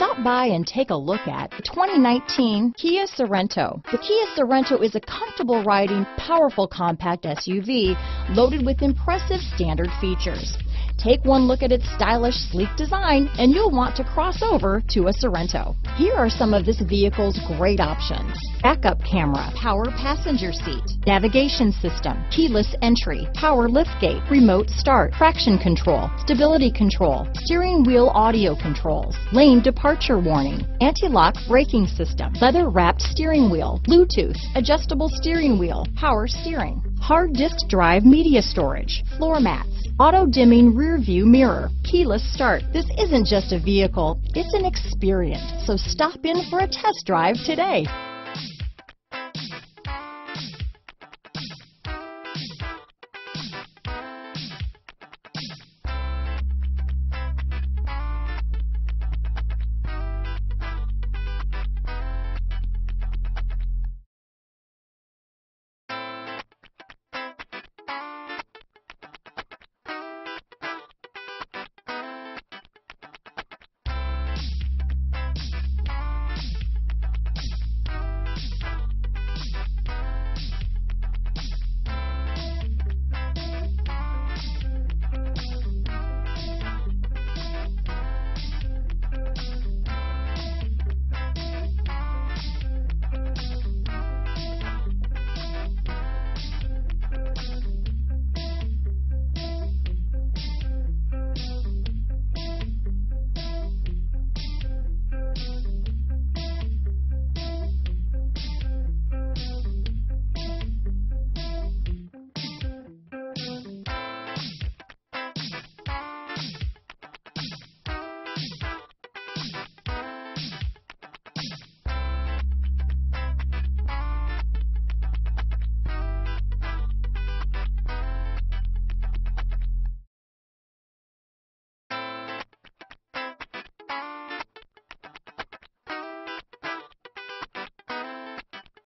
Stop by and take a look at the 2019 Kia Sorento. The Kia Sorento is a comfortable riding, powerful compact SUV loaded with impressive standard features. Take one look at its stylish, sleek design and you'll want to cross over to a Sorento. Here are some of this vehicle's great options. Backup camera, power passenger seat, navigation system, keyless entry, power liftgate, remote start, traction control, stability control, steering wheel audio controls, lane departure warning, anti-lock braking system, leather wrapped steering wheel, Bluetooth, adjustable steering wheel, power steering, hard disk drive media storage, floor mats, auto dimming rear view mirror, keyless start. This isn't just a vehicle, it's an experience. So stop in for a test drive today.